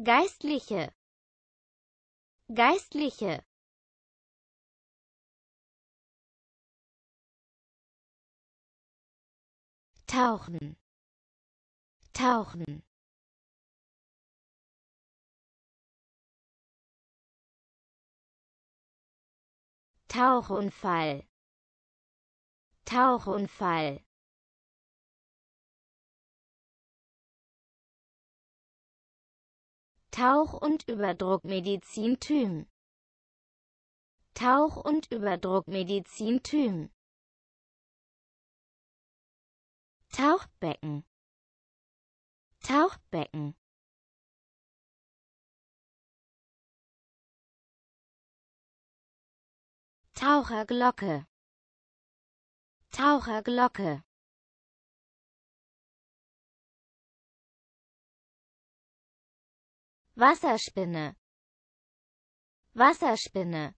Geistliche. Geistliche. Tauchen. Tauchen. Tauchunfall. Tauchunfall. Tauch- und Überdruckmedizin Tauch- und Überdruckmedizin Tauchbecken. Tauchbecken. Taucherglocke. Taucherglocke Wasserspinne. Wasserspinne